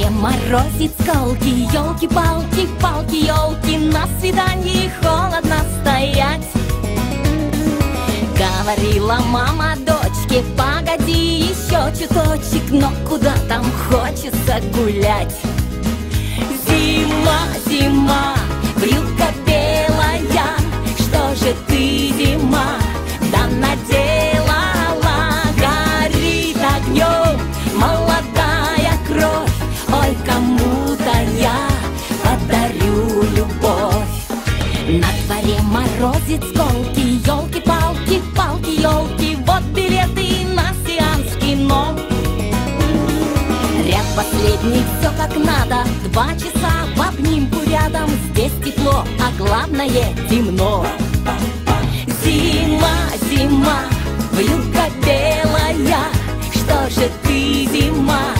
дворе морозит сколки Елки-палки, палки, елки На свидании холодно стоять. Говорила мама дочке Погоди еще чуточек Но куда там хочется гулять. Зима, зима, морозит сколки Елки-палки, палки, елки Вот билеты на сеанс в кино. Ряд последний, все как надо Два часа в обнимку рядом Здесь тепло, а главное темно. Зима, зима, вьюга белая Что же ты, зима,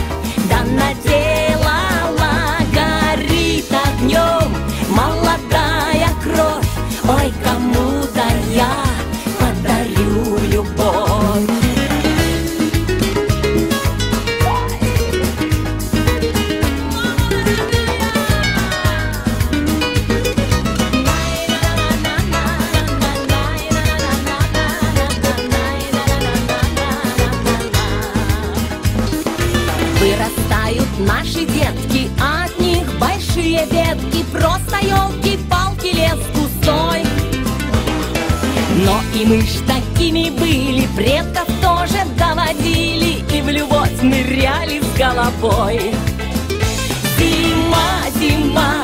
Вырастают наши детки, от них большие ветки Просто елки-палки, лес густой Но и мы ж такими были, предков тоже доводили И в любовь ныряли с головой. Зима, зима,